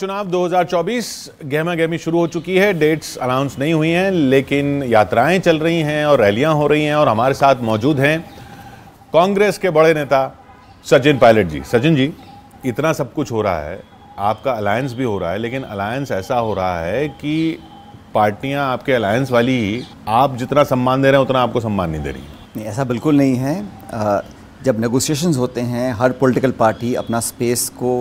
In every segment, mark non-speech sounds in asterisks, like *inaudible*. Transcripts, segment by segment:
चुनाव 2024 गहमा गहमी शुरू हो चुकी है। डेट्स अनाउंस नहीं हुई हैं, लेकिन यात्राएँ चल रही हैं और रैलियाँ हो रही हैं और हमारे साथ मौजूद हैं कांग्रेस के बड़े नेता सचिन पायलट जी। सचिन जी, इतना सब कुछ हो रहा है, आपका अलायंस भी हो रहा है, लेकिन अलायंस ऐसा हो रहा है कि पार्टियाँ आपके अलायंस वाली, आप जितना सम्मान दे रहे हैं, उतना आपको सम्मान नहीं दे रही नहीं, ऐसा बिल्कुल नहीं है। जब नेगोशिएशंस होते हैं, हर पॉलिटिकल पार्टी अपना स्पेस को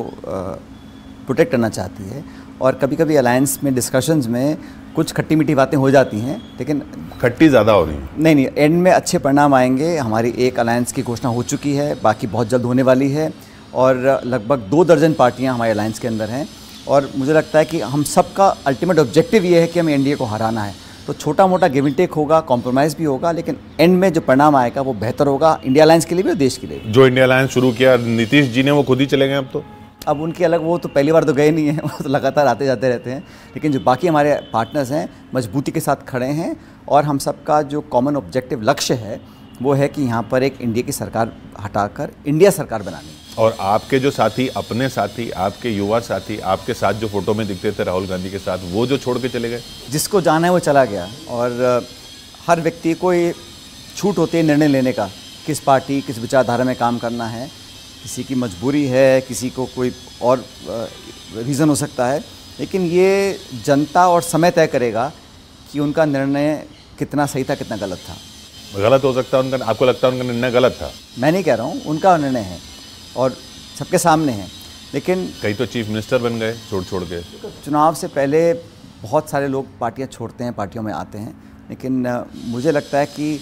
प्रोटेक्ट करना चाहती है और कभी कभी अलायंस में डिस्कशंस में कुछ खट्टी मीठी बातें हो जाती हैं लेकिन खट्टी ज़्यादा हो रही है नहीं नहीं एंड में अच्छे परिणाम आएँगे। हमारी एक अलायंस की घोषणा हो चुकी है बाकी बहुत जल्द होने वाली है और लगभग दो दर्जन पार्टियाँ हमारे अलायंस के अंदर हैं और मुझे लगता है कि हम सबका अल्टीमेट ऑब्जेक्टिव ये है कि हमें एनडीए को हराना है। तो छोटा मोटा गिव एंड टेक होगा कॉम्प्रोमाइज़ भी होगा लेकिन एंड में जो परिणाम आएगा वो बेहतर होगा। इंडिया अलायंस के लिए भी और देश के लिए भी। जो इंडिया अलायंस शुरू किया नीतीश जी ने वो खुद ही चले गए अब तो। अब उनकी अलग वो तो पहली बार तो गए नहीं हैं *laughs* वो तो लगातार आते जाते रहते हैं। लेकिन जो बाकी हमारे पार्टनर्स हैं मजबूती के साथ खड़े हैं और हम सबका जो कॉमन ऑब्जेक्टिव लक्ष्य है वो है कि यहाँ पर एक इंडिया की सरकार हटाकर इंडिया सरकार बनानी और आपके जो साथी अपने साथी आपके युवा साथी आपके साथ जो फ़ोटो में दिखते थे राहुल गांधी के साथ वो जो छोड़ के चले गए? जिसको जाना है वो चला गया। और हर व्यक्ति को ये छूट होती है निर्णय लेने का किस पार्टी किस विचारधारा में काम करना है। किसी की मजबूरी है किसी को कोई और रीज़न हो सकता है लेकिन ये जनता और समय तय करेगा कि उनका निर्णय कितना सही था कितना गलत था। गलत हो सकता है उनका आपको लगता है उनका निर्णय गलत था? मैं नहीं कह रहा हूँ उनका निर्णय है और सबके सामने है लेकिन कई तो चीफ मिनिस्टर बन गए छोड़ छोड़ के। चुनाव से पहले बहुत सारे लोग पार्टियाँ छोड़ते हैं पार्टियों में आते हैं लेकिन मुझे लगता है कि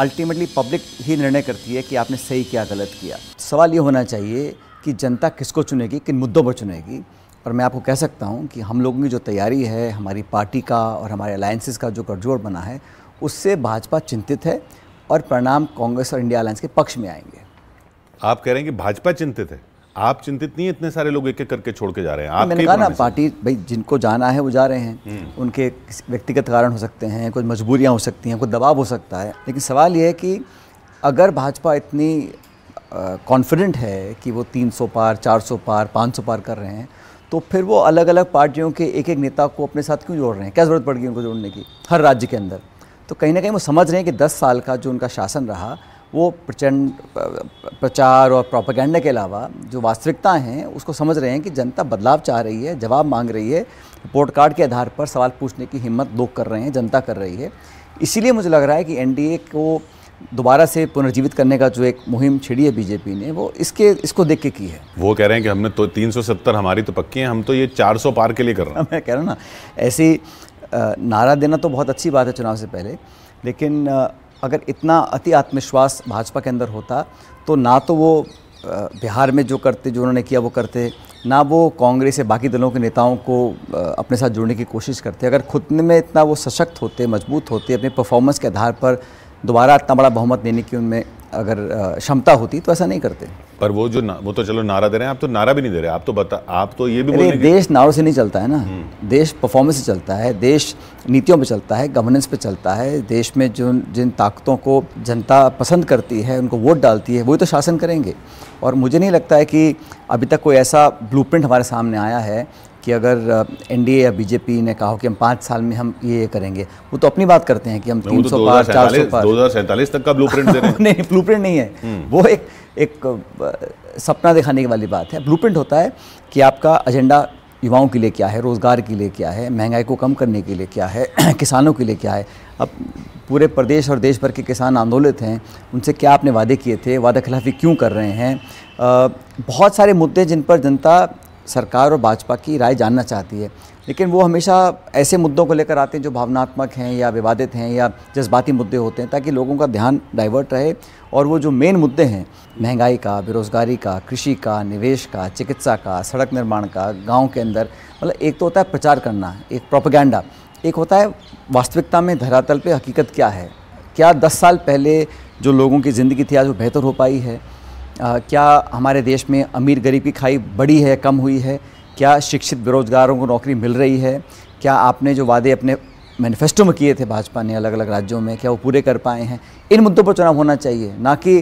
अल्टीमेटली पब्लिक ही निर्णय करती है कि आपने सही किया, गलत किया। सवाल ये होना चाहिए कि जनता किसको चुनेगी, किन मुद्दों पर चुनेगी। और मैं आपको कह सकता हूँ कि हम लोगों की जो तैयारी है, हमारी पार्टी का और हमारे अलायंसेस का जो गठजोड़ बना है, उससे भाजपा चिंतित है और परिणाम कांग्रेस और इंडिया अलायंस के पक्ष में आएँगे। आप कह रहे हैं कि भाजपा चिंतित है? आप चिंतित नहीं इतने सारे लोग एक एक करके छोड़ के जा रहे हैं। आप मैंने कहा ना पार्टी भाई जिनको जाना है वो जा रहे हैं। उनके किसी व्यक्तिगत कारण हो सकते हैं कुछ मजबूरियाँ हो सकती हैं कुछ दबाव हो सकता है। लेकिन सवाल ये है कि अगर भाजपा इतनी कॉन्फिडेंट है कि वो 300 पार 400 पार 500 पार कर रहे हैं तो फिर वो अलग अलग पार्टियों के एक एक नेता को अपने साथ क्यों जोड़ रहे हैं? क्या ज़रूरत पड़ गई उनको जोड़ने की? हर राज्य के अंदर। तो कहीं ना कहीं वो समझ रहे हैं कि 10 साल का जो उनका शासन रहा वो प्रचंड प्रचार और प्रोपेगेंडा के अलावा जो वास्तविकता हैं उसको समझ रहे हैं कि जनता बदलाव चाह रही है जवाब मांग रही है रिपोर्ट कार्ड के आधार पर सवाल पूछने की हिम्मत लोग कर रहे हैं जनता कर रही है। इसीलिए मुझे लग रहा है कि एनडीए को दोबारा से पुनर्जीवित करने का जो एक मुहिम छिड़ी है बीजेपी ने वो इसके इसको देख के की है। वो कह रहे हैं कि हमने तो 370 हमारी तो पक्की है हम तो ये 400 पार के लिए कर रहे हैं। *laughs* मैं कह रहा हूँ ना ऐसी नारा देना तो बहुत अच्छी बात है चुनाव से पहले लेकिन अगर इतना अति आत्मविश्वास भाजपा के अंदर होता तो ना तो वो बिहार में जो करते, जो उन्होंने किया, वो करते, ना वो कांग्रेस या बाकी दलों के नेताओं को अपने साथ जुड़ने की कोशिश करते। अगर खुद में इतना वो सशक्त होते, मज़बूत होते, अपने परफॉर्मेंस के आधार पर दोबारा इतना बड़ा बहुमत देने की उनमें अगर क्षमता होती तो ऐसा नहीं करते। पर वो जो वो तो चलो नारा दे रहे हैं आप तो नारा भी नहीं दे रहे आप तो बता आप तो ये भी बोल रहे देश नारों से नहीं चलता है ना। देश परफॉर्मेंस से चलता है देश नीतियों पे चलता है गवर्नेंस पे चलता है देश में जो जिन ताकतों को जनता पसंद करती है उनको वोट डालती है वही तो शासन करेंगे। और मुझे नहीं लगता है कि अभी तक कोई ऐसा ब्लूप्रिंट हमारे सामने आया है कि अगर एनडीए या बीजेपी ने कहा हो कि हम पाँच साल में हम ये ये करेंगे वो तो अपनी बात करते हैं कि हम वो तीन तो सौ पार चार सौ 2047 पार 2047 तक का ब्लूप्रिंट *laughs* दे रहे हैं। नहीं ब्लूप्रिंट नहीं है। वो एक एक सपना दिखाने वाली बात है। ब्लूप्रिंट होता है कि आपका एजेंडा युवाओं के लिए क्या है रोज़गार के लिए क्या है महँगाई को कम करने के लिए क्या है *clears throat* किसानों के लिए क्या है। अब पूरे प्रदेश और देश भर के किसान आंदोलित हैं उनसे क्या आपने वादे किए थे वादा खिलाफी क्यों कर रहे हैं? अ, बहुत सारे मुद्दे जिन पर जनता सरकार और भाजपा की राय जानना चाहती है। लेकिन वो हमेशा ऐसे मुद्दों को लेकर आते हैं जो भावनात्मक हैं या विवादित हैं या जज्बाती मुद्दे होते हैं, ताकि लोगों का ध्यान डाइवर्ट रहे और वो जो मेन मुद्दे हैं, महँगाई का, बेरोज़गारी का, कृषि का, निवेश का, चिकित्सा का, सड़क निर्माण का, गाँव के अंदर मतलब एक तो होता है प्रचार करना, एक प्रोपेगेंडा एक होता है वास्तविकता में धरातल पर हकीकत क्या है? क्या दस साल पहले जो लोगों की ज़िंदगी थी, आज वो बेहतर हो पाई है? क्या हमारे देश में अमीर गरीब की खाई बढ़ी है, कम हुई है? क्या शिक्षित बेरोजगारों को नौकरी मिल रही है? क्या आपने जो वादे अपने मैनिफेस्टो में किए थे भाजपा ने अलग अलग राज्यों में, क्या वो पूरे कर पाए हैं? इन मुद्दों पर चुनाव होना चाहिए, ना कि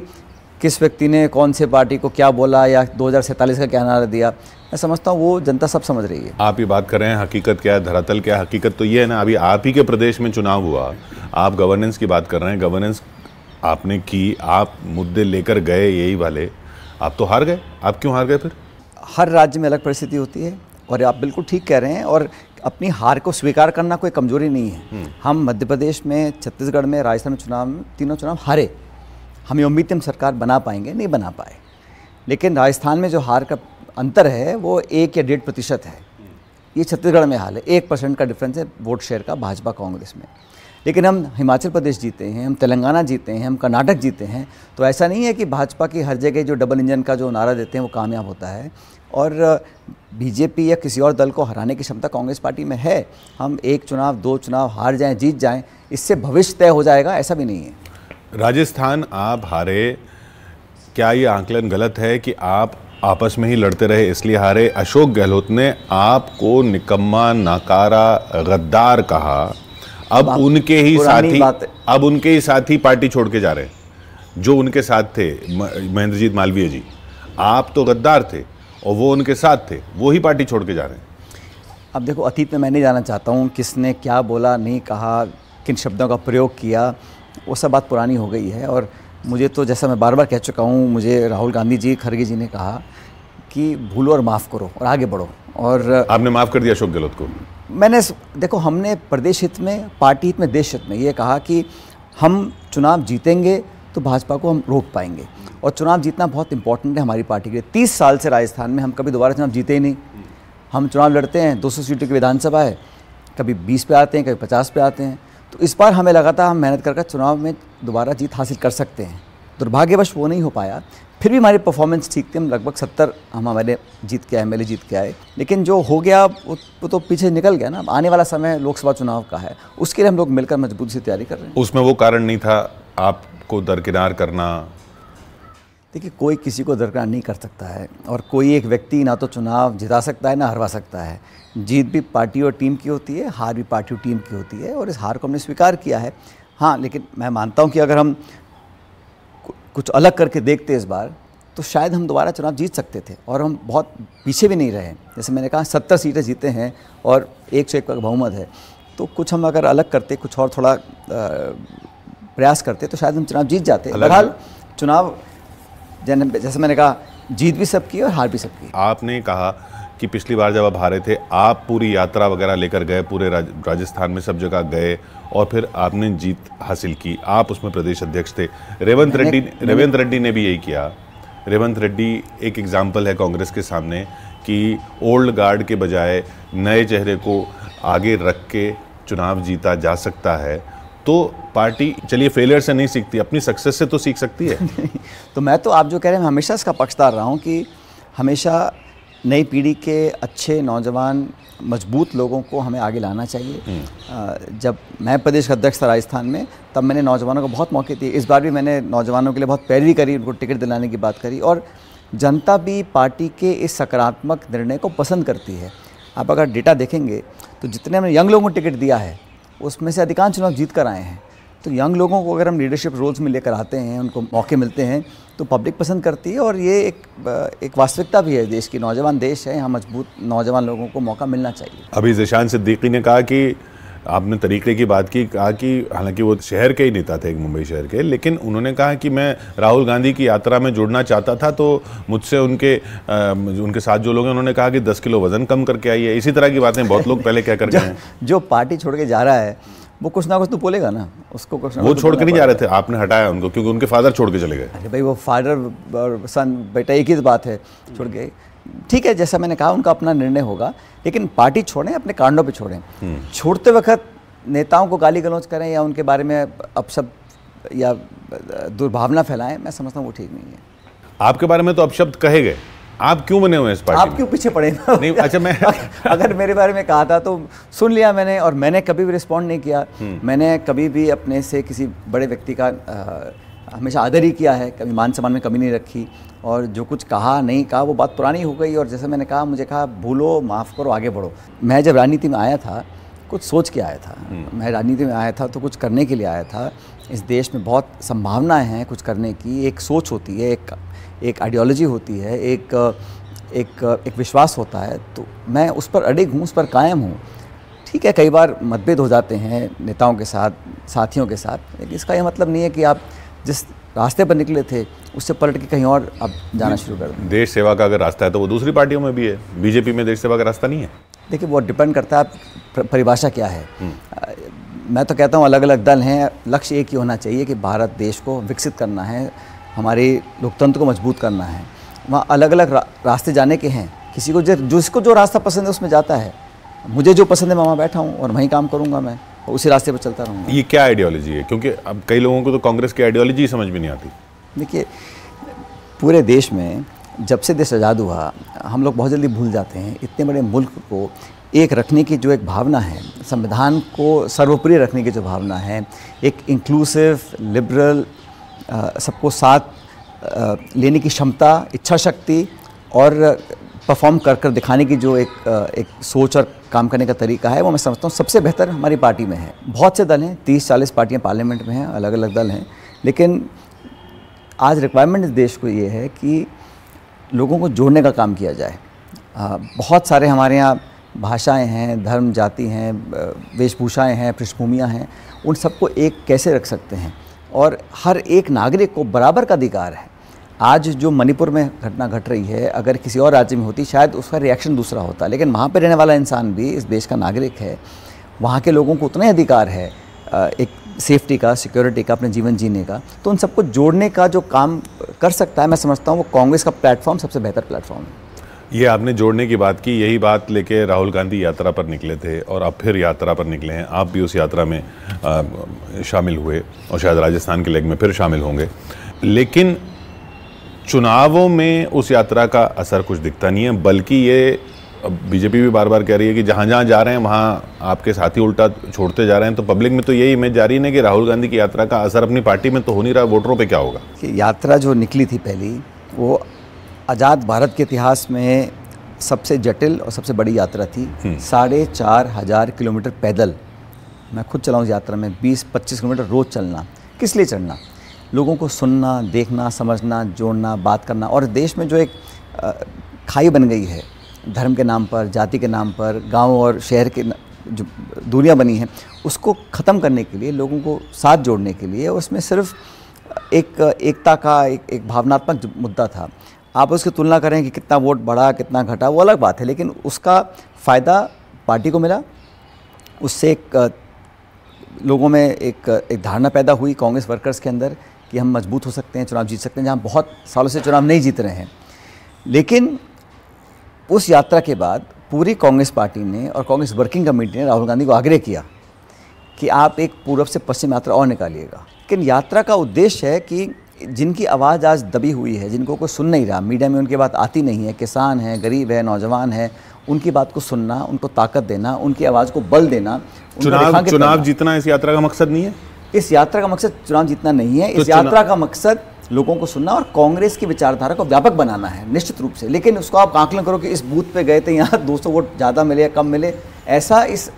किस व्यक्ति ने कौन से पार्टी को क्या बोला या दो हज़ार सैंतालीस का क्या नारा दिया। मैं समझता हूँ वो जनता सब समझ रही है। आप ये बात कर रहे हैं, हकीकत क्या है, धरातल क्या है, हकीकत तो ये है ना, अभी आप ही के प्रदेश में चुनाव हुआ। आप गवर्नेंस की बात कर रहे हैं गवर्नेंस आपने की आप मुद्दे लेकर गए यही वाले आप तो हार गए। आप क्यों हार गए फिर? हर राज्य में अलग परिस्थिति होती है और आप बिल्कुल ठीक कह रहे हैं और अपनी हार को स्वीकार करना कोई कमज़ोरी नहीं है। हम्म। हम मध्य प्रदेश में छत्तीसगढ़ में राजस्थान में चुनाव तीनों चुनाव हारे। हमें उम्मीद थी हम सरकार बना पाएँगे नहीं बना पाए। लेकिन राजस्थान में जो हार का अंतर है वो एक या डेढ़ प्रतिशत है। ये छत्तीसगढ़ में हाल है। एक परसेंट का डिफरेंस है वोट शेयर का भाजपा कांग्रेस में। लेकिन हम हिमाचल प्रदेश जीते हैं, हम तेलंगाना जीते हैं, हम कर्नाटक जीते हैं तो ऐसा नहीं है कि भाजपा की हर जगह जो डबल इंजन का जो नारा देते हैं वो कामयाब होता है। और, बीजेपी या किसी और दल को हराने की क्षमता कांग्रेस पार्टी में है। हम एक चुनाव, दो चुनाव हार जाएँ, जीत जाएँ, इससे भविष्य तय हो जाएगा, ऐसा भी नहीं है। राजस्थान आप हारे, क्या ये आंकलन गलत है कि आप आपस में ही लड़ते रहे, इसलिए हारे? अशोक गहलोत ने आपको निकम्मा, नाकारा, गद्दार कहा। अब उनके ही साथी अब उनके ही साथी पार्टी छोड़ के जा रहे हैं जो उनके साथ थे महेंद्रजीत मालवीय जी। आप तो गद्दार थे और वो उनके साथ थे वो ही पार्टी छोड़ के जा रहे हैं। अब देखो अतीत में मैं नहीं जाना चाहता हूँ किसने क्या बोला नहीं कहा किन शब्दों का प्रयोग किया वो सब बात पुरानी हो गई है। और मुझे तो जैसा मैं बार बार कह चुका हूँ मुझे राहुल गांधी जी खड़गे जी ने कहा कि भूलो और माफ़ करो और आगे बढ़ो। और आपने माफ़ कर दिया अशोक गहलोत को। मैंने देखो, हमने प्रदेश हित में, पार्टी हित में, देश हित में ये कहा कि हम चुनाव जीतेंगे तो भाजपा को हम रोक पाएँगे। और चुनाव जीतना बहुत इंपॉर्टेंट है हमारी पार्टी के लिए। तीस साल से राजस्थान में हम कभी दोबारा चुनाव जीते ही नहीं। हम चुनाव लड़ते हैं, दो सौ सीटों की विधानसभा है, कभी बीस पे आते हैं, कभी पचास पे आते हैं। तो इस बार हमें लगा था हम मेहनत कर चुनाव में दोबारा जीत हासिल कर सकते हैं। दुर्भाग्यवश वो नहीं हो पाया। फिर भी हमारी परफॉर्मेंस ठीक थी। हम लगभग सत्तर हम हमारे जीत के आए एम जीत के आए। लेकिन जो हो गया वो तो पीछे निकल गया ना। आने वाला समय लोकसभा चुनाव का है। उसके लिए हम लोग मिलकर मजबूती से तैयारी कर रहे हैं। उसमें वो कारण नहीं था आपको दरकिनार करना। देखिए कोई किसी को दरकिनार नहीं कर सकता है। और कोई एक व्यक्ति ना तो चुनाव जिता सकता है ना हरवा सकता है। जीत भी पार्टी और टीम की होती है हार भी पार्टी और टीम की होती है। और इस हार को हमने स्वीकार किया है। हाँ लेकिन मैं मानता हूँ कि अगर हम कुछ अलग करके देखते इस बार तो शायद हम दोबारा चुनाव जीत सकते थे और हम बहुत पीछे भी नहीं रहे। जैसे मैंने कहा सत्तर सीटें जीते हैं और एक सौ एक का बहुमत है। तो कुछ हम अगर अलग करते कुछ और थोड़ा प्रयास करते तो शायद हम चुनाव जीत जाते। बहरहाल चुनाव जैसे मैंने कहा जीत भी सबकी और हार भी सबकी आपने कहा कि पिछली बार जब आप हारे थे आप पूरी यात्रा वगैरह लेकर गए पूरे राजस्थान में सब जगह गए और फिर आपने जीत हासिल की। आप उसमें प्रदेश अध्यक्ष थे। रेवंत रेड्डी रेवंत रेड्डी ने भी यही किया। रेवंत रेड्डी एक एग्ज़ाम्पल है कांग्रेस के सामने कि ओल्ड गार्ड के बजाय नए चेहरे को आगे रख के चुनाव जीता जा सकता है। तो पार्टी चलिए फेलियर से नहीं सीखती अपनी सक्सेस से तो सीख सकती है। *laughs* तो मैं तो आप जो कह रहे हैं हमेशा इसका पक्षदार रहा हूँ कि हमेशा नई पीढ़ी के अच्छे नौजवान मज़बूत लोगों को हमें आगे लाना चाहिए। हम्म। जब मैं प्रदेश का अध्यक्ष था राजस्थान में तब मैंने नौजवानों को बहुत मौके दिए। इस बार भी मैंने नौजवानों के लिए बहुत पैरवी करी उनको टिकट दिलाने की बात करी और जनता भी पार्टी के इस सकारात्मक निर्णय को पसंद करती है। आप अगर डेटा देखेंगे तो जितने हमने यंग लोगों को टिकट दिया है उसमें से अधिकांश चुनाव जीत कर आए हैं। तो यंग लोगों को अगर हम लीडरशिप रोल्स में लेकर आते हैं उनको मौके मिलते हैं तो पब्लिक पसंद करती है और ये एक एक वास्तविकता भी है। देश की नौजवान देश है यहाँ मज़बूत नौजवान लोगों को मौका मिलना चाहिए। अभी जिशान सिद्दीकी ने कहा कि आपने तरीके की बात की कहा कि हालाँकि वो शहर के ही नेता थे एक मुंबई शहर के लेकिन उन्होंने कहा कि मैं राहुल गांधी की यात्रा में जुड़ना चाहता था तो मुझसे उनके आ, उनके साथ जो लोग हैं उन्होंने कहा कि 10 किलो वज़न कम करके आइए। इसी तरह की बातें बहुत लोग पहले क्या कर *laughs* गए हैं। जो पार्टी छोड़ के जा रहा है वो कुछ ना कुछ तो बोलेगा ना। उसको कुछ ना वो छोड़ के नहीं जा रहे थे आपने हटाया उनको क्योंकि उनके फादर छोड़ के चले गए। अरे भाई वो फादर और सन बेटा एक ही बात है छोड़ गए ठीक है जैसा मैंने कहा उनका अपना निर्णय होगा लेकिन पार्टी छोड़ें अपने कांडों पे छोड़ें। हम्म। छोड़ते वक्त नेताओं को गाली गलौज करें या उनके बारे में अपशब्द या दुर्भावना फैलाएँ मैं समझता हूँ वो ठीक नहीं है। आपके बारे में तो अपशब्द कहे गए। आप क्यों बने हुए इस पार्टी आप क्यों पीछे पड़े नहीं अच्छा मैं *laughs* अगर मेरे बारे में कहा था तो सुन लिया मैंने और मैंने कभी भी रिस्पॉन्ड नहीं किया। हम्म। मैंने कभी भी अपने से किसी बड़े व्यक्ति का आ, हमेशा आदर ही किया है कभी मान सम्मान में कमी नहीं रखी और जो कुछ कहा नहीं कहा वो बात पुरानी हो गई और जैसे मैंने कहा मुझे कहा भूलो माफ़ करो आगे बढ़ो। मैं जब राजनीति में आया था कुछ सोच के आया था। मैं राजनीति में आया था तो कुछ करने के लिए आया था। इस देश में बहुत संभावनाएँ हैं कुछ करने की। एक सोच होती है एक एक आइडियोलॉजी होती है एक एक एक विश्वास होता है तो मैं उस पर अडिग हूँ उस पर कायम हूँ। ठीक है कई बार मतभेद हो जाते हैं नेताओं के साथ साथियों के साथ लेकिन इसका यह मतलब नहीं है कि आप जिस रास्ते पर निकले थे उससे पलट के कहीं और अब जाना शुरू कर दें। देश सेवा का अगर रास्ता है तो वो दूसरी पार्टियों में भी है। बीजेपी में देश सेवा का रास्ता नहीं है। देखिए वो डिपेंड करता है परिभाषा क्या है। मैं तो कहता हूँ अलग अलग दल हैं लक्ष्य एक ही होना चाहिए कि भारत देश को विकसित करना है हमारे लोकतंत्र को मज़बूत करना है। वहाँ अलग अलग रा, रास्ते जाने के हैं। किसी को जो जिसको जो रास्ता पसंद है उसमें जाता है। मुझे जो पसंद है मैं वहाँ बैठा हूँ और वहीं काम करूँगा मैं और उसी रास्ते पर चलता रहूँगा। ये क्या आइडियोलॉजी है? क्योंकि अब कई लोगों को तो कांग्रेस की आइडियोलॉजी ही समझ में नहीं आती। देखिए पूरे देश में जब से देश आज़ाद हुआ हम लोग बहुत जल्दी भूल जाते हैं। इतने बड़े मुल्क को एक रखने की जो एक भावना है संविधान को सर्वोपरि रखने की जो भावना है एक इंक्लूसिव लिबरल सबको साथ लेने की क्षमता इच्छा शक्ति और परफॉर्म कर कर दिखाने की जो एक एक सोच और काम करने का तरीका है, वो मैं समझता हूँ सबसे बेहतर हमारी पार्टी में है। बहुत से दल हैं तीस चालीस पार्टियाँ पार्लियामेंट में हैं अलग अलग दल हैं, लेकिन आज रिक्वायरमेंट इस देश को ये है कि लोगों को जोड़ने का काम किया जाए। बहुत सारे हमारे यहाँ भाषाएँ हैं, धर्म, जाति हैं वेशभूषाएँ हैं, पृष्ठभूमियाँ हैं, उन सबको एक कैसे रख सकते हैं? और हर एक नागरिक को बराबर का अधिकार है। आज जो मणिपुर में घटना घट रही है, अगर किसी और राज्य में होती, शायद उसका रिएक्शन दूसरा होता। लेकिन वहाँ पर रहने वाला इंसान भी, इस देश का नागरिक है, वहाँ के लोगों को उतना अधिकार है एक सेफ्टी का सिक्योरिटी का, अपने जीवन जीने का। तो उन सबको जोड़ने का जो काम कर सकता है, मैं समझता हूँ वो कांग्रेस का प्लेटफॉर्म सबसे बेहतर प्लेटफॉर्म है। ये आपने जोड़ने की बात की यही बात लेके राहुल गांधी यात्रा पर निकले थे और अब फिर यात्रा पर निकले हैं। आप भी उस यात्रा में आ, शामिल हुए और शायद राजस्थान के लेग में फिर शामिल होंगे। लेकिन चुनावों में उस यात्रा का असर कुछ दिखता नहीं है बल्कि ये बीजेपी भी बार बार कह रही है कि जहाँ जहाँ जा रहे हैं वहाँ आपके साथी उल्टा छोड़ते जा रहे हैं। तो पब्लिक में तो यही इमेज जा रही है कि राहुल गांधी की यात्रा का असर अपनी पार्टी में तो हो नहीं रहा वोटरों पर क्या होगा? यात्रा जो निकली थी पहली वो आज़ाद भारत के इतिहास में सबसे जटिल और सबसे बड़ी यात्रा थी। हम्म। साढ़े चार हज़ार किलोमीटर पैदल। मैं खुद चलाऊँ यात्रा में बीस पच्चीस किलोमीटर रोज़ चलना। किस लिए चलना? लोगों को सुनना देखना समझना जोड़ना बात करना। और देश में जो एक खाई बन गई है धर्म के नाम पर जाति के नाम पर गाँव और शहर के जो दूरियाँ बनी हैं उसको ख़त्म करने के लिए लोगों को साथ जोड़ने के लिए उसमें सिर्फ़ एक एकता का एक एक भावनात्मक मुद्दा था। आप उसकी तुलना करें कि कितना वोट बढ़ा, कितना घटा, वो अलग बात है, लेकिन उसका फ़ायदा पार्टी को मिला। उससे एक लोगों में एक एक धारणा पैदा हुई कांग्रेस वर्कर्स के अंदर कि हम मज़बूत हो सकते हैं, चुनाव जीत सकते हैं, जहाँ बहुत सालों से चुनाव नहीं जीत रहे हैं। लेकिन उस यात्रा के बाद पूरी कांग्रेस पार्टी ने और कांग्रेस वर्किंग कमेटी ने राहुल गांधी को आग्रह किया कि आप एक पूर्व से पश्चिम यात्रा और निकालिएगा। लेकिन यात्रा का उद्देश्य है कि जिनकी आवाज़ आज दबी हुई है जिनको कोई सुन नहीं रहा मीडिया में उनकी बात आती नहीं है किसान है गरीब है नौजवान है उनकी बात को सुनना उनको ताकत देना उनकी आवाज़ को बल देना चुनाव चुनाव जीतना इस यात्रा का मकसद नहीं है? इस यात्रा का मकसद चुनाव जीतना नहीं है। तो इस यात्रा का मकसद लोगों को सुनना और कांग्रेस की विचारधारा को व्यापक बनाना है निश्चित रूप से। लेकिन उसको आप आंकलन करो कि इस बूथ पे गए थे यहाँ *laughs* 200 वोट ज़्यादा मिले या कम मिले ऐसा इस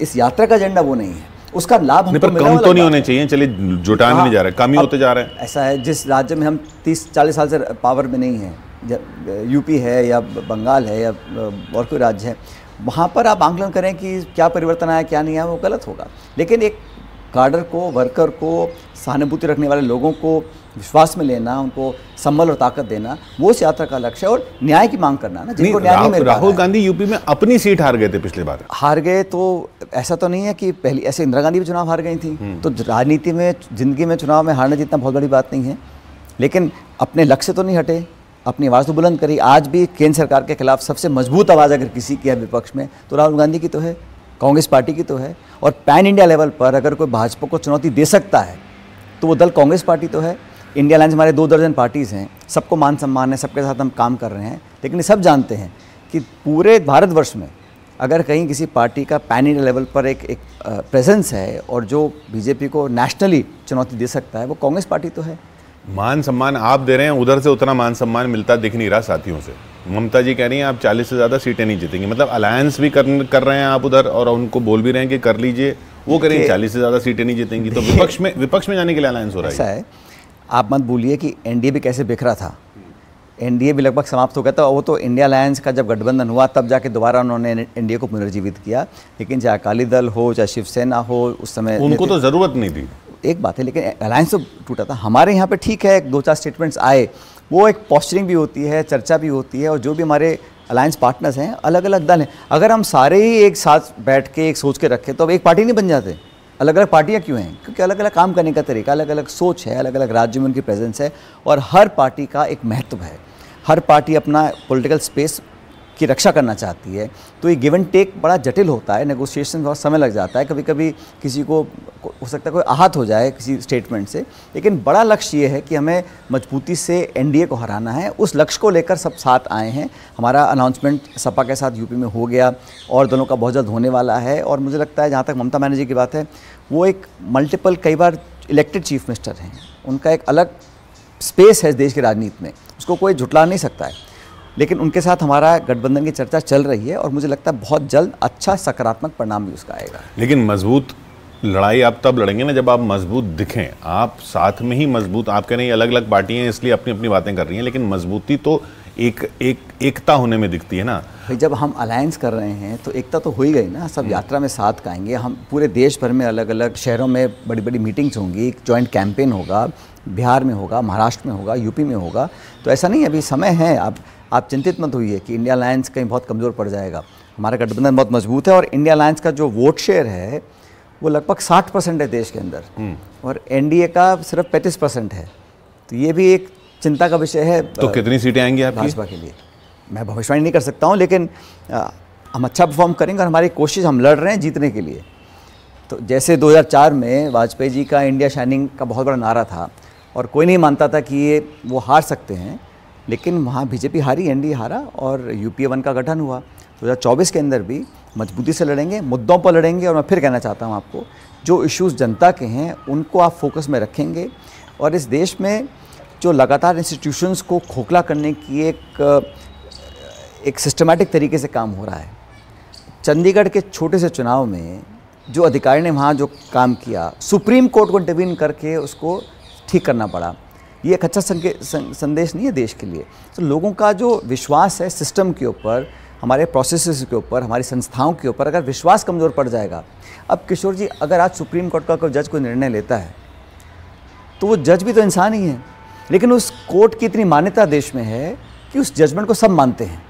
इस यात्रा का एजेंडा वो नहीं है। उसका लाभ हमको पर कम तो नहीं होने चाहिए चलिए जुटाने नहीं जा रहा है कम ही होते जा रहे हैं। ऐसा है जिस राज्य में हम तीस चालीस साल से पावर में नहीं हैं यूपी है या बंगाल है या और कोई राज्य है वहाँ पर आप आंकलन करें कि क्या परिवर्तन आया क्या नहीं आया वो गलत होगा। लेकिन एक कार्डर को वर्कर को सहानुभूति रखने वाले लोगों को विश्वास में लेना उनको संबल और ताकत देना वो इस यात्रा का लक्ष्य है और न्याय की मांग करना ना जिनको न्याय नहीं मिल राहुल गांधी यूपी में अपनी सीट हार गए थे पिछले बार। हार गए तो ऐसा तो नहीं है कि पहली ऐसे इंदिरा गांधी भी चुनाव हार गई थी। हम्म। तो राजनीति में ज़िंदगी में चुनाव में हारना जीतना बहुत बड़ी बात नहीं है। लेकिन अपने लक्ष्य तो नहीं हटे अपनी आवाज़ तो बुलंद करी। आज भी केंद्र सरकार के खिलाफ सबसे मज़बूत आवाज़ अगर किसी की है विपक्ष में तो राहुल गांधी की तो है कांग्रेस पार्टी की तो है। और पैन इंडिया लेवल पर अगर कोई भाजपा को चुनौती दे सकता है तो वो दल कांग्रेस पार्टी तो है। इंडिया लाइन्स हमारे दो दर्जन पार्टीज़ हैं। सबको मान सम्मान है सबके साथ हम काम कर रहे हैं। लेकिन सब जानते हैं कि पूरे भारतवर्ष में अगर कहीं किसी पार्टी का पैन इंडिया लेवल पर एक एक प्रेजेंस है और जो बीजेपी को नेशनली चुनौती दे सकता है वो कांग्रेस पार्टी तो है। मान सम्मान आप दे रहे हैं उधर से उतना मान सम्मान मिलता दिख नहीं रहा साथियों से। ममता जी कह रही हैं आप 40 से ज़्यादा सीटें नहीं जीतेंगी। मतलब अलायंस भी कर कर रहे हैं आप उधर और उनको बोल भी रहे हैं कि कर लीजिए। वो हैं चालीस से ज़्यादा सीटें नहीं जीतेंगी। तो विपक्ष में विपक्ष में जाने के लिए अलायंस हो रहा है। ऐसा है आप मत भूलिए कि एनडीए भी कैसे बिखरा था। एनडीए भी लगभग समाप्त हो गया था वो तो इंडिया अलायंस का जब गठबंधन हुआ तब जाके दोबारा उन्होंने एनडीए को पुनर्जीवित किया। लेकिन चाहे अकाली दल हो चाहे शिवसेना हो उस समय उनको तो ज़रूरत नहीं थी। एक बात है लेकिन अलायंस तो टूटा था। हमारे यहाँ पे ठीक है दो चार स्टेटमेंट्स आए। वो एक पॉस्चरिंग भी होती है चर्चा भी होती है और जो भी हमारे अलायंस पार्टनर्स हैं अलग अलग दल हैं। अगर हम सारे ही एक साथ बैठ के एक सोच के रखें तो अब एक पार्टी नहीं बन जाते। अलग अलग पार्टियाँ क्यों हैं? क्योंकि अलग अलग काम करने का तरीका अलग अलग सोच है अलग अलग राज्य में उनकी प्रेजेंस है और हर पार्टी का एक महत्व है। हर पार्टी अपना पॉलिटिकल स्पेस की रक्षा करना चाहती है। तो ये गिव एंड टेक बड़ा जटिल होता है नेगोशिएशन बहुत समय लग जाता है कभी कभी किसी को हो सकता है कोई आहत हो जाए किसी स्टेटमेंट से। लेकिन बड़ा लक्ष्य ये है कि हमें मजबूती से एनडीए को हराना है। उस लक्ष्य को लेकर सब साथ आए हैं। हमारा अनाउंसमेंट सपा के साथ यूपी में हो गया और दोनों का बहुत जल्द होने वाला है। और मुझे लगता है जहाँ तक ममता बनर्जी की बात है वो एक मल्टीपल कई बार इलेक्टेड चीफ मिनिस्टर हैं। उनका एक अलग स्पेस है देश की राजनीति में। उसको कोई झुटला नहीं सकता है। लेकिन उनके साथ हमारा गठबंधन की चर्चा चल रही है और मुझे लगता है बहुत जल्द अच्छा सकारात्मक परिणाम भी उसका आएगा। लेकिन मज़बूत लड़ाई आप तब लड़ेंगे ना जब आप मज़बूत दिखें। आप साथ में ही मज़बूत, आप कह रहे हैं अलग अलग पार्टियाँ इसलिए अपनी अपनी बातें कर रही हैं, लेकिन मजबूती तो एक एक एकता होने में दिखती है ना। भाई जब हम अलायंस कर रहे हैं तो एकता तो हो ही गई ना। सब हम्म। यात्रा में साथ खाएँगे। हम पूरे देश भर में अलग अलग शहरों में बड़ी बड़ी मीटिंग्स होंगी। एक जॉइंट कैंपेन होगा बिहार में होगा महाराष्ट्र में होगा यूपी में होगा। तो ऐसा नहीं अभी समय है। अब आप चिंतित मत हुई कि इंडिया अलायंस कहीं बहुत कमज़ोर पड़ जाएगा। हमारा गठबंधन बहुत मज़बूत है और इंडिया अलायंस का जो वोट शेयर है वो लगभग 60 परसेंट है देश के अंदर। हम्म। और एनडीए का सिर्फ़ 35 परसेंट है। तो ये भी एक चिंता का विषय है तो कितनी सीटें आएँगी आप भाजपा के लिए। मैं भविष्यवाणी नहीं कर सकता हूँ लेकिन आ, हम अच्छा परफॉर्म करेंगे और हमारी कोशिश हम लड़ रहे हैं जीतने के लिए। तो जैसे 2004 में वाजपेयी जी का इंडिया शाइनिंग का बहुत बड़ा नारा था और कोई नहीं मानता था कि ये वो हार सकते हैं लेकिन वहाँ बीजेपी हारी एनडीए हारा और यूपीए वन का गठन हुआ। 2024 के अंदर भी मजबूती से लड़ेंगे मुद्दों पर लड़ेंगे और मैं फिर कहना चाहता हूँ आपको जो इश्यूज़ जनता के हैं उनको आप फोकस में रखेंगे और इस देश में जो लगातार इंस्टीट्यूशंस को खोखला करने की एक एक सिस्टमेटिक तरीके से काम हो रहा है। चंडीगढ़ के छोटे से चुनाव में जो अधिकारी ने वहाँ जो काम किया, सुप्रीम कोर्ट को इंटरवीन करके उसको ठीक करना पड़ा। ये एक अच्छा संदेश नहीं है देश के लिए। तो लोगों का जो विश्वास है सिस्टम के ऊपर, हमारे प्रोसेस के ऊपर, हमारी संस्थाओं के ऊपर अगर विश्वास कमज़ोर पड़ जाएगा। अब किशोर जी, अगर आज सुप्रीम कोर्ट का कोई जज कोई निर्णय लेता है तो वो जज भी तो इंसान ही है। लेकिन उस कोर्ट की इतनी मान्यता देश में है कि उस जजमेंट को सब मानते हैं।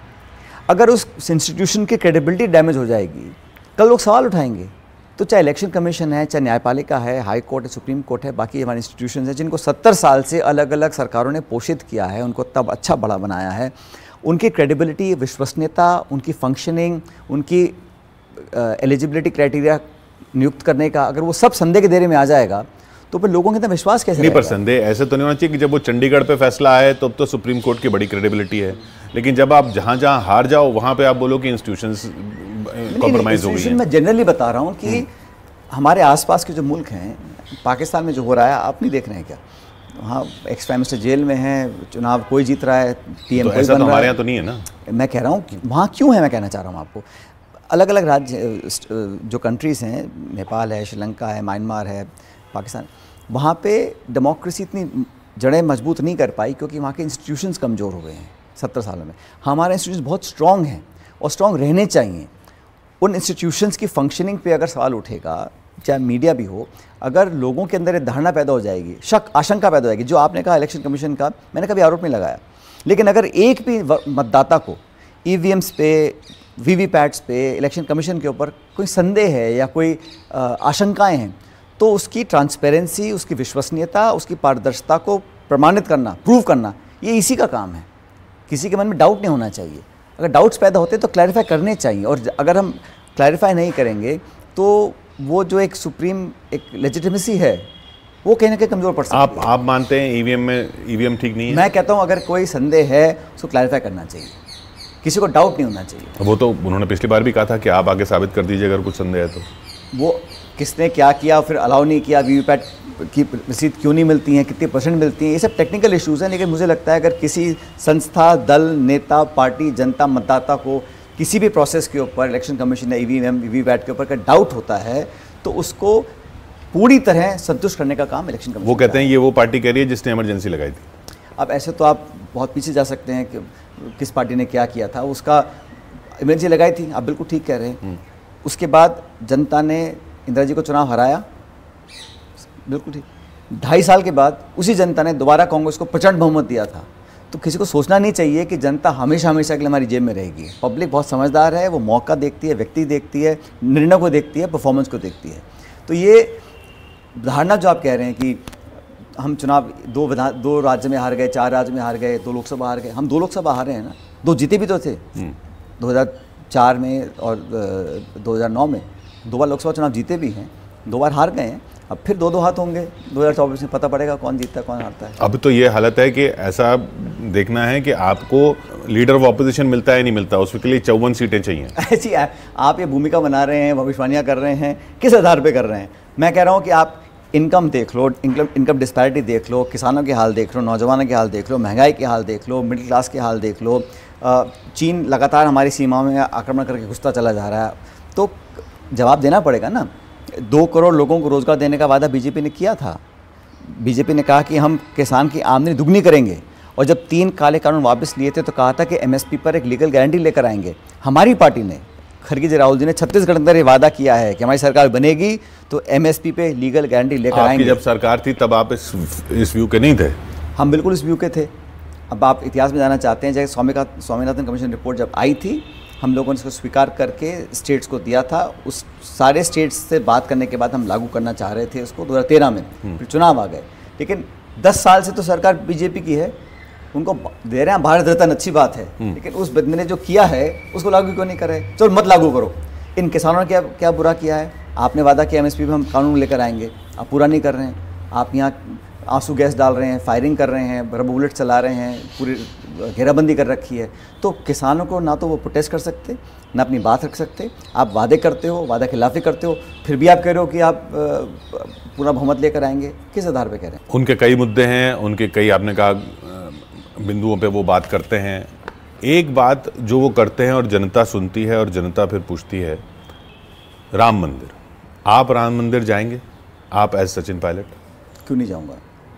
अगर उस इंस्टीट्यूशन की क्रेडिबिलिटी डैमेज हो जाएगी, कल लोग सवाल उठाएँगे तो चाहे इलेक्शन कमीशन है, चाहे न्यायपालिका है हाई कोर्ट है सुप्रीम कोर्ट है, बाकी हमारे इंस्टीट्यूशन हैं, जिनको सत्तर साल से अलग अलग सरकारों ने पोषित किया है, उनको तब अच्छा बड़ा बनाया है, उनकी क्रेडिबिलिटी विश्वसनीयता, उनकी फंक्शनिंग उनकी एलिजिबिलिटी क्राइटेरिया नियुक्त करने का, अगर वो सब संदेह के देरे में आ जाएगा तो फिर लोगों के अंदर विश्वास कैसे नहीं पर संदेह ऐसे तो नहीं होना चाहिए कि जब वो चंडीगढ़ पे फैसला आए तो अब तो सुप्रीम कोर्ट की बड़ी क्रेडिबिलिटी है। लेकिन जब आप जहाँ जहाँ हार जाओ वहाँ पे आप बोलो कि इंस्टीट्यूशंस कॉम्प्रोमाइज हो गई मैं जनरली बता रहा हूँ कि हम्म। हमारे आसपास के जो मुल्क हैं पाकिस्तान में जो हो रहा है आप नहीं देख रहे हैं क्या? वहाँ एक्स प्राइम मिनिस्टर जेल में है चुनाव कोई जीत रहा है पीएम तो कोई बन तो तो नहीं है ना। मैं कह रहा हूँ वहाँ क्यों है मैं कहना चाह रहा हूँ आपको? अलग अलग राज्य जो कंट्रीज़ हैं नेपाल है श्रीलंका है म्यांमार है पाकिस्तान। वहाँ पे डेमोक्रेसी इतनी जड़ें मज़बूत नहीं कर पाई क्योंकि वहाँ के इंस्टीट्यूशंस कमज़ोर हो गए हैं सत्तर सालों में। हमारे इंस्टीट्यूशन बहुत स्ट्रॉन्ग हैं और स्ट्रॉन्ग रहने चाहिए। उन इंस्टीट्यूशंस की फंक्शनिंग पे अगर सवाल उठेगा, चाहे मीडिया भी हो, अगर लोगों के अंदर एक धारणा पैदा हो जाएगी, शक, आशंका पैदा हो जाएगी, जो आपने कहा इलेक्शन कमीशन का, मैंने कभी आरोप नहीं लगाया। लेकिन अगर एक भी मतदाता को ई e पे वी वी पैट्स पे इलेक्शन कमीशन के ऊपर कोई संदेह है या कोई आशंकाएँ हैं तो उसकी ट्रांसपेरेंसी उसकी विश्वसनीयता उसकी पारदर्शिता को प्रमाणित करना प्रूव करना ये इसी का काम है। किसी के मन में डाउट नहीं होना चाहिए। अगर डाउट्स पैदा होते तो क्लैरिफाई करने चाहिए और अगर हम क्लैरिफाई नहीं करेंगे तो वो जो एक सुप्रीम एक लेजिटिमेसी है वो कहीं ना कहीं कमज़ोर पड़ सकता आप आप मानते हैं ईवीएम में ईवीएम ठीक नहीं है? मैं कहता हूँ अगर कोई संदेह है उसको क्लैरिफाई करना चाहिए। किसी को डाउट नहीं होना चाहिए। वो तो उन्होंने पिछली बार भी कहा था कि आप आगे साबित कर दीजिए अगर कुछ संदेह है तो। वो किसने क्या किया फिर अलाउ नहीं किया वीवीपैट की रसीद क्यों नहीं मिलती हैं कितनी परसेंट मिलती हैं ये सब टेक्निकल इश्यूज़ हैं लेकिन मुझे लगता है अगर किसी संस्था दल नेता पार्टी जनता मतदाता को किसी भी प्रोसेस के ऊपर इलेक्शन कमीशन या ई वी एम वी के ऊपर का डाउट होता है तो उसको पूरी तरह संतुष्ट करने का काम इलेक्शन कमीशन वो कहते हैं ये वो पार्टी कह रही है जिसने इमरजेंसी लगाई थी। अब ऐसे तो आप बहुत पीछे जा सकते हैं कि किस पार्टी ने क्या किया था उसका इमरजेंसी लगाई थी आप बिल्कुल ठीक कह रहे हैं। हम्म। उसके बाद जनता ने इंदिरा जी को चुनाव हराया। बिल्कुल ठीक। ढाई साल के बाद उसी जनता ने दोबारा कांग्रेस को प्रचंड बहुमत दिया था। तो किसी को सोचना नहीं चाहिए कि जनता हमेशा हमेशा के लिए हमारी जेब में रहेगी। पब्लिक बहुत समझदार है वो मौका देखती है व्यक्ति देखती है निर्णय को देखती है परफॉर्मेंस को देखती है। तो ये धारणा जो आप कह रहे हैं कि हम चुनाव दो विधान दो राज्य में हार गए चार राज्य में हार गए दो लोकसभा हार गए हम दो लोकसभा हारे हैं ना? दो जीते भी तो थे। 2004 में और अ, 2009 में। दो बार लोकसभा चुनाव जीते भी हैं दो बार हार गए हैं अब फिर दो दो हाथ होंगे 2024 में पता पड़ेगा कौन जीतता है कौन हारता है। अब तो ये हालत है कि ऐसा देखना है कि आपको लीडर ऑफ़ ऑपोजिशन मिलता है नहीं मिलता उसके लिए चौवन सीटें चाहिए। *laughs* ऐसी आप ये भूमिका बना रहे हैं भविष्यवाणियाँ कर रहे हैं किस आधार पर कर रहे हैं? मैं कह रहा हूँ कि आप इनकम देख लो इनकम इनकम डिस्पैरिटी देख लो किसानों के हाल देख लो नौजवानों के हाल देख लो महँगाई के हाल देख लो मिडिल क्लास के हाल देख लो चीन लगातार हमारी सीमाओं में आक्रमण करके घुसता चला जा रहा है। तो जवाब देना पड़ेगा ना। दो करोड़ लोगों को रोज़गार देने का वादा बीजेपी ने किया था। बीजेपी ने कहा कि हम किसान की आमदनी दुगनी करेंगे और जब तीन काले कानून वापस लिए थे तो कहा था कि एमएसपी पर एक लीगल गारंटी लेकर आएँगे। हमारी पार्टी ने खरगे जी राहुल जी ने छत्तीसगढ़ अंदर ये वादा किया है कि हमारी सरकार बनेगी तो एमएसपी पे लीगल गारंटी लेकर आपकी आएँगे। जब सरकार थी तब आप इस इस व्यू के नहीं थे? हम बिल्कुल इस व्यू के थे। अब आप इतिहास में जाना चाहते हैं जैसे स्वामी स्वामीनाथन कमीशन रिपोर्ट जब आई थी हम लोगों ने इसको स्वीकार करके स्टेट्स को दिया था। उस सारे स्टेट्स से बात करने के बाद हम लागू करना चाह रहे थे उसको 2013 में। फिर चुनाव आ गए। लेकिन 10 साल से तो सरकार बीजेपी की है। उनको दे रहे हैं भारत रत्न अच्छी बात है। लेकिन उस बंदे ने जो किया है उसको लागू क्यों नहीं करे चलो मत लागू करो। इन किसानों ने क्या क्या बुरा किया है? आपने वादा किया एमएसपी पे हम कानून लेकर आएँगे। आप पूरा नहीं कर रहे हैं। आप यहाँ आँसू गैस डाल रहे हैं फायरिंग कर रहे हैं रबर बुलेट चला रहे हैं पूरी घेराबंदी कर रखी है। तो किसानों को ना तो वो प्रोटेस्ट कर सकते ना अपनी बात रख सकते। आप वादे करते हो वादा खिलाफी करते हो फिर भी आप कह रहे हो कि आप पूरा बहुमत लेकर आएँगे। किस आधार पर कह रहे हैं? उनके कई मुद्दे हैं उनके कई आपने कहा बिंदुओं पर वो बात करते हैं। एक बात जो वो करते हैं और जनता सुनती है और जनता फिर पूछती है राम मंदिर। आप राम मंदिर जाएँगे? आप एज सचिन पायलट क्यों नहीं जाऊँगा?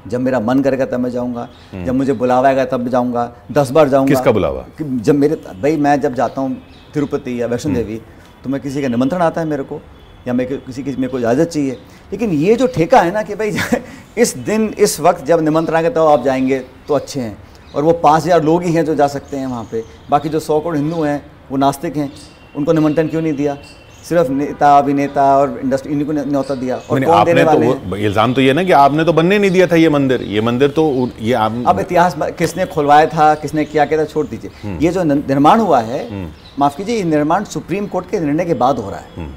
जब मेरा मन करेगा तब मैं जाऊँगा। जब मुझे बुलावा आएगा तब जाऊँगा। दस बार जाऊँगा। किसका बुलावा? कि जब मेरे भाई मैं जब जाता हूँ तिरुपति या वैष्णो देवी तो मैं किसी का निमंत्रण आता है मेरे को या मेरे को किसी की मेरे को इजाज़त चाहिए। लेकिन ये जो ठेका है ना कि भाई *laughs* इस दिन इस वक्त जब निमंत्रण आएगा तब आप जाएँगे तो अच्छे हैं। और वो पाँच हज़ार लोग ही हैं जो जा सकते हैं वहाँ पे। बाकी जो सौ करोड़ हिंदू हैं वो नास्तिक हैं उनको निमंत्रण क्यों नहीं दिया? सिर्फ़ नेता अभिनेता और इंडस्ट्री इन्हीं को न्यौता दिया। और कौन देने तो वाले इल्ज़ाम तो ये ना कि आपने तो बनने नहीं दिया था ये मंदिर। ये मंदिर तो ये आप अब इतिहास किसने खुलवाया था किसने क्या किया था छोड़ दीजिए। ये जो निर्माण हुआ है माफ़ कीजिए ये निर्माण सुप्रीम कोर्ट के निर्णय के बाद हो रहा है।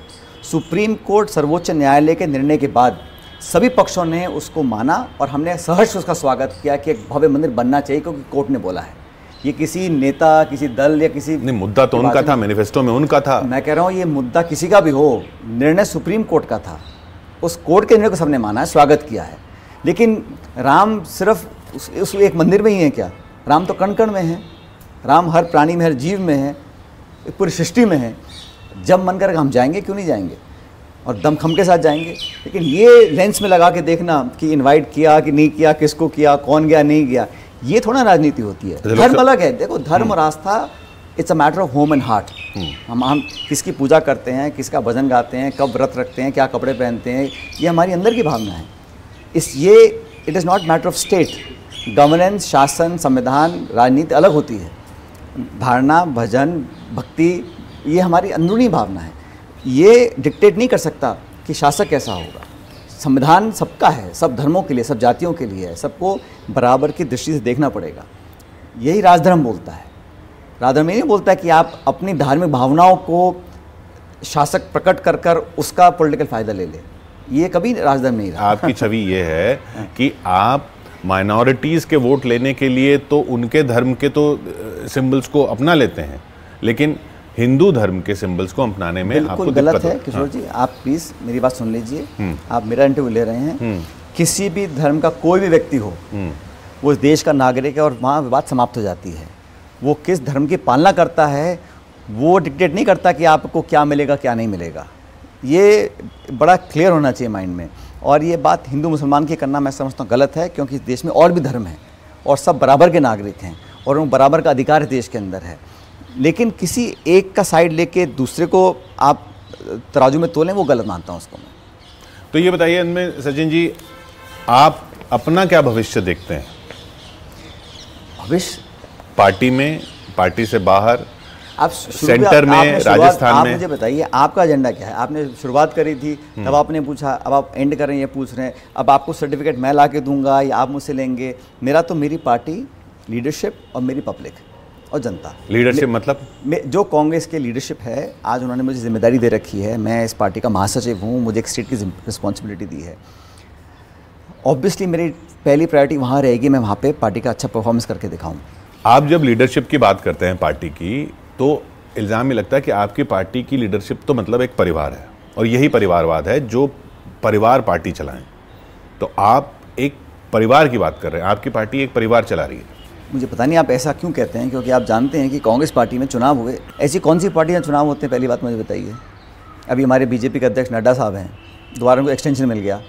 सुप्रीम कोर्ट सर्वोच्च न्यायालय के निर्णय के बाद सभी पक्षों ने उसको माना और हमने सहर्ष उसका स्वागत किया कि एक भव्य मंदिर बनना चाहिए क्योंकि कोर्ट ने बोला है। ये किसी नेता किसी दल या किसी नहीं मुद्दा तो उनका था मैनिफेस्टो में उनका था। मैं कह रहा हूँ ये मुद्दा किसी का भी हो निर्णय सुप्रीम कोर्ट का था। उस कोर्ट के निर्णय को सबने माना है स्वागत किया है। लेकिन राम सिर्फ़ उस, उस एक मंदिर में ही है क्या? राम तो कण कण में है। राम हर प्राणी में हर जीव में है। पूरी सृष्टि में है। जब मन करेगा हम जाएँगे क्यों नहीं जाएँगे? और दमखम के साथ जाएँगे। लेकिन ये लेंस में लगा के देखना कि इनवाइट किया कि नहीं किया किसको किया कौन गया नहीं गया ये थोड़ा राजनीति होती है। धर्म अलग है। देखो धर्म और आस्था it's a matter of home and heart हम हम किसकी पूजा करते हैं किसका भजन गाते हैं कब व्रत रखते हैं क्या कपड़े पहनते हैं ये हमारी अंदर की भावना है। इस ये it is not matter of state governance शासन संविधान राजनीति अलग होती है। धारणा भजन भक्ति ये हमारी अंदरूनी भावना है। ये डिक्टेट नहीं कर सकता कि शासक कैसा होगा। संविधान सबका है सब धर्मों के लिए सब जातियों के लिए है सबको बराबर की दृष्टि से देखना पड़ेगा। यही राजधर्म बोलता है। राजधर्म ये नहीं बोलता है कि आप अपनी धार्मिक भावनाओं को शासक प्रकट कर कर उसका पॉलिटिकल फ़ायदा ले ले। ये कभी राजधर्म नहीं रहा। आपकी छवि ये है *laughs* कि आप माइनॉरिटीज के वोट लेने के लिए तो उनके धर्म के तो सिंबल्स को अपना लेते हैं। लेकिन हिंदू धर्म के सिंबल्स को अपनाने में आपको बिल्कुल गलत है हो- किशोर जी आप प्लीज़ मेरी बात सुन लीजिए। आप मेरा इंटरव्यू ले रहे हैं। किसी भी धर्म का कोई भी व्यक्ति हो वो इस देश का नागरिक है और वहाँ विवाद समाप्त हो जाती है। वो किस धर्म की पालना करता है वो डिक्टेट नहीं करता कि आपको क्या मिलेगा क्या नहीं मिलेगा। ये बड़ा क्लियर होना चाहिए माइंड में। और ये बात हिंदू मुसलमान की करना मैं समझता हूँ गलत है क्योंकि इस देश में और भी धर्म हैं और सब बराबर के नागरिक हैं और उन बराबर का अधिकार देश के अंदर है। लेकिन किसी एक का साइड लेके दूसरे को आप तराजू में तोलें वो गलत मानता हूँ उसको मैं। तो ये बताइए इनमें सचिन जी आप अपना क्या भविष्य देखते हैं? भविष्य? पार्टी में पार्टी से बाहर आप सेंटर में राजस्थान आप में? मुझे बताइए आपका एजेंडा क्या है? आपने शुरुआत करी थी तब आपने पूछा अब आप एंड कर रहे हैं ये पूछ रहे हैं अब आपको सर्टिफिकेट मैं ला के दूँगा या आप मुझसे लेंगे? मेरा तो मेरी पार्टी लीडरशिप और मेरी पब्लिक और जनता। लीडरशिप मतलब? जो कांग्रेस के लीडरशिप है आज उन्होंने मुझे ज़िम्मेदारी दे रखी है मैं इस पार्टी का महासचिव हूँ मुझे एक स्टेट की रिस्पॉन्सिबिलिटी दी है। ऑब्वियसली मेरी पहली प्रायोरिटी वहाँ रहेगी मैं वहाँ पे पार्टी का अच्छा परफॉर्मेंस करके दिखाऊँ। आप जब लीडरशिप की बात करते हैं पार्टी की तो इल्ज़ाम ये लगता है कि आपकी पार्टी की लीडरशिप तो मतलब एक परिवार है और यही परिवारवाद है जो परिवार पार्टी चलाएँ। तो आप एक परिवार की बात कर रहे हैं आपकी पार्टी एक परिवार चला रही है। मुझे पता नहीं आप ऐसा क्यों कहते हैं, क्योंकि आप जानते हैं कि कांग्रेस पार्टी में चुनाव हुए। ऐसी कौन सी पार्टियाँ चुनाव होते हैं? पहली बात मुझे बताइए। अभी हमारे बीजेपी के अध्यक्ष नड्डा साहब हैं। दोबारा उनको एक्सटेंशन मिल गया।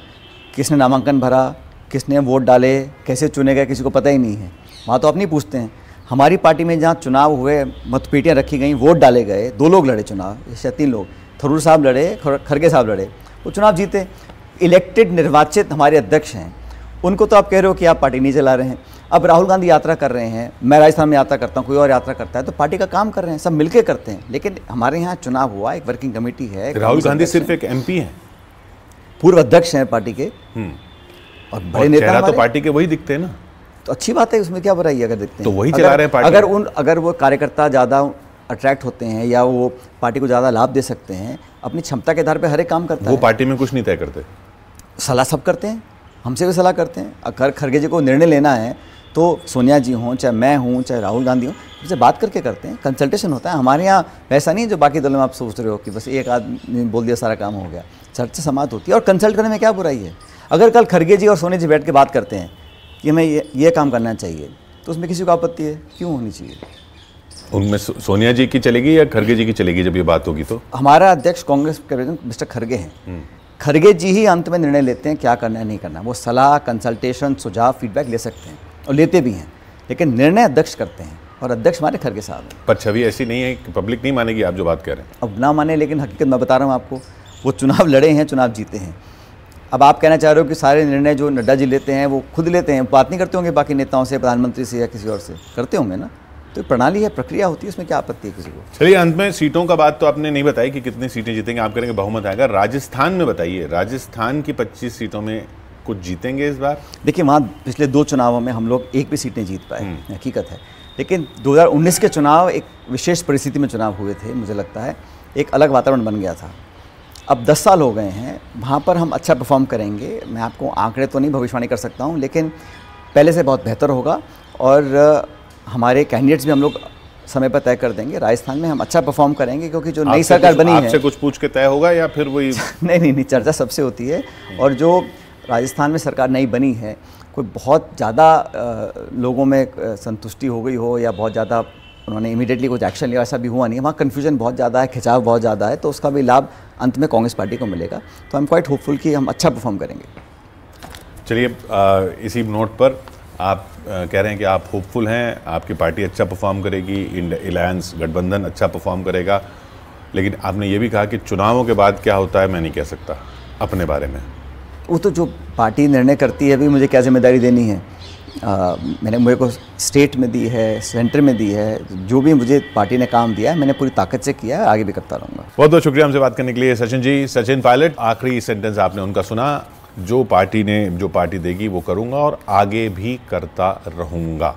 किसने नामांकन भरा? किसने वोट डाले? कैसे चुने गए? किसी को पता ही नहीं है। वहाँ तो आप नहीं पूछते हैं। हमारी पार्टी में जहाँ चुनाव हुए, मतपेटियाँ रखी गई, वोट डाले गए। दो लोग लड़े चुनाव या तीन लोग। थरूर साहब लड़े खरगे साहब लड़े। वो चुनाव जीते। इलेक्टेड निर्वाचित हमारे अध्यक्ष हैं। उनको तो आप कह रहे हो कि आप पार्टी नहीं चला रहे हैं। अब राहुल गांधी यात्रा कर रहे हैं मैं राजस्थान में यात्रा करता हूँ कोई और यात्रा करता है तो पार्टी का काम कर रहे हैं सब मिलकर करते हैं। लेकिन हमारे यहाँ चुनाव हुआ एक वर्किंग कमेटी है राहुल गांधी सिर्फ़ एक एमपी है। पूर्व अध्यक्ष हैं पार्टी के। हम्म। और बड़े नेता तो पार्टी के वही दिखते हैं ना। तो अच्छी बात है उसमें क्या बुराई है अगर देखते हैं? तो वही चला रहे हैं अगर उन अगर वो कार्यकर्ता ज़्यादा अट्रैक्ट होते हैं या वो पार्टी को ज़्यादा लाभ दे सकते हैं अपनी क्षमता के आधार पर हर एक काम करते हैं। वो पार्टी में कुछ नहीं तय करते। सलाह सब करते हैं हमसे भी सलाह करते हैं। अगर खरगे जी को निर्णय लेना है तो सोनिया जी हों चाहे मैं हूँ चाहे राहुल गांधी हों उनसे बात करके करते हैं कंसल्टेशन होता है। हमारे यहाँ वैसा नहीं है जो बाकी दलों में आप सोच रहे हो कि बस एक आदमी बोल दिया सारा काम हो गया। चर्चा समाप्त होती है और कंसल्ट करने में क्या बुराई है? अगर कल खरगे जी और सोनिया जी बैठ के बात करते हैं कि हमें ये ये काम करना चाहिए तो उसमें किसी को आपत्ति है? क्यों होनी चाहिए? उनमें सोनिया जी की चलेगी या खरगे जी की चलेगी जब ये बात होगी तो? हमारा अध्यक्ष कांग्रेस के मिस्टर खरगे हैं। हम्म। खरगे जी ही अंत में निर्णय लेते हैं क्या करना है नहीं करना वो सलाह कंसल्टेशन सुझाव फीडबैक ले सकते हैं। और लेते भी हैं लेकिन निर्णय अध्यक्ष करते हैं और अध्यक्ष हमारे खरगे साहब हैं। पर छवि ऐसी नहीं है कि पब्लिक नहीं मानेगी आप जो बात कह रहे हैं। अब ना माने लेकिन हकीकत मैं बता रहा हूँ आपको वो चुनाव लड़े हैं चुनाव जीते हैं। अब आप कहना चाह रहे हो कि सारे निर्णय जो नड्डा जी लेते हैं वो खुद लेते हैं बात नहीं करते होंगे बाकी नेताओं से प्रधानमंत्री से या किसी और से? करते होंगे ना? तो प्रणाली है प्रक्रिया होती है उसमें क्या आपत्ति है किसी को? चलिए अंत में सीटों का बात तो आपने नहीं बताई कि कितनी सीटें जीतेंगे आप करेंगे बहुमत आएगा राजस्थान में बताइए राजस्थान की 25 सीटों में कुछ जीतेंगे इस बार? देखिए वहाँ पिछले दो चुनावों में हम लोग एक भी सीट नहीं जीत पाए हम्म। हकीकत है। लेकिन 2019 के चुनाव एक विशेष परिस्थिति में चुनाव हुए थे मुझे लगता है। एक अलग वातावरण बन गया था। अब 10 साल हो गए हैं वहाँ पर हम अच्छा परफॉर्म करेंगे। मैं आपको आंकड़े तो नहीं भविष्यवाणी कर सकता हूँ लेकिन पहले से बहुत बेहतर होगा। और हमारे कैंडिडेट्स भी हम लोग समय पर तय कर देंगे। राजस्थान में हम अच्छा परफॉर्म करेंगे क्योंकि जो नई सरकार बनी है। आपसे कुछ पूछ के तय होगा या फिर वही *laughs* नहीं नहीं नहीं चर्चा सबसे होती है। और जो राजस्थान में सरकार नई बनी है, कोई बहुत ज़्यादा लोगों में संतुष्टि हो गई हो या बहुत ज़्यादा उन्होंने इमीडिएटली कुछ एक्शन लिया, ऐसा भी हुआ नहीं वहाँ कन्फ्यूज़न बहुत ज़्यादा है, खिंचाव बहुत ज़्यादा है तो उसका भी लाभ अंत में कांग्रेस पार्टी को मिलेगा। तो आई एम क्वाइट होपफुल कि हम अच्छा परफॉर्म करेंगे। चलिए इसी नोट पर आप कह रहे हैं कि आप होपफुल हैं, आपकी पार्टी अच्छा परफॉर्म करेगी अलायंस गठबंधन अच्छा परफॉर्म करेगा। लेकिन आपने ये भी कहा कि चुनावों के बाद क्या होता है, मैं नहीं कह सकता, अपने बारे में। वो तो जो पार्टी निर्णय करती है अभी मुझे क्या ज़िम्मेदारी देनी है? आ, मैंने मुझे को स्टेट में दी है सेंटर में दी है जो भी मुझे पार्टी ने काम दिया है मैंने पूरी ताकत से किया है आगे भी करता रहूँगा। बहुत बहुत शुक्रिया हमसे बात करने के लिए। सचिन जी सचिन पायलट आखिरी सेंटेंस आपने उनका सुना। जो पार्टी ने जो पार्टी देगी वो करूँगा और आगे भी करता रहूँगा।